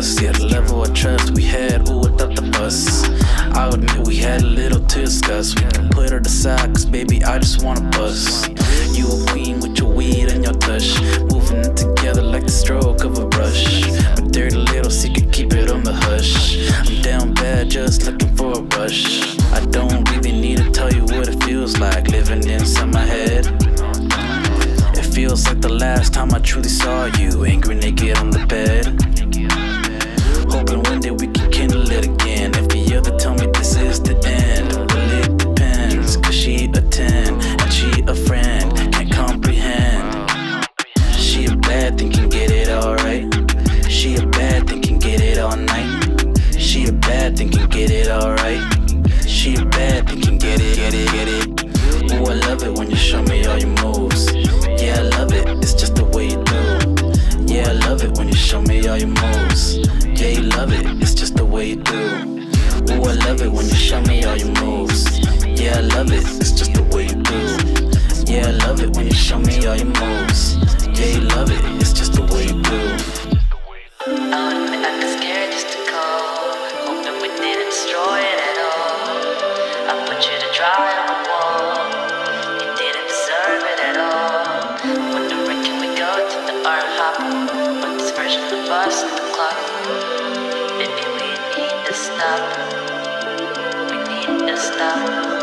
us. Yeah, the level of trust we had, ooh, without the fuss. I admit we had a little to discuss. We can put her to cause baby, I just wanna bust. You a queen with your weed and your touch. Moving it together like the stroke of a brush. A dirty little secret, keep it on the hush. I'm down bad, just looking for a rush. I don't really need to tell you what it feels like living inside my head feels like the last time I truly saw you. Angry naked on the bed. Hoping one we can kindle it again. If the other tell me this is the end, well it depends. Cause she a 10 and she a friend, can't comprehend. She a bad thing, can get it alright. She a bad thing, can get it all night. She a bad thing, can get it alright. She a bad thing, can get it, get it, get it. Ooh, I love it when you show me all your moves. Yeah, I love it, it's just the way when you show me all your moves. Yeah, I love it, it's just the way you do. Yeah, I love it when you show me all your moves. Yeah, you love it, it's just the way we move and it's scared just to call come them with me and stray and all i put you to try a wall you didn't serve it at all but do. I stop.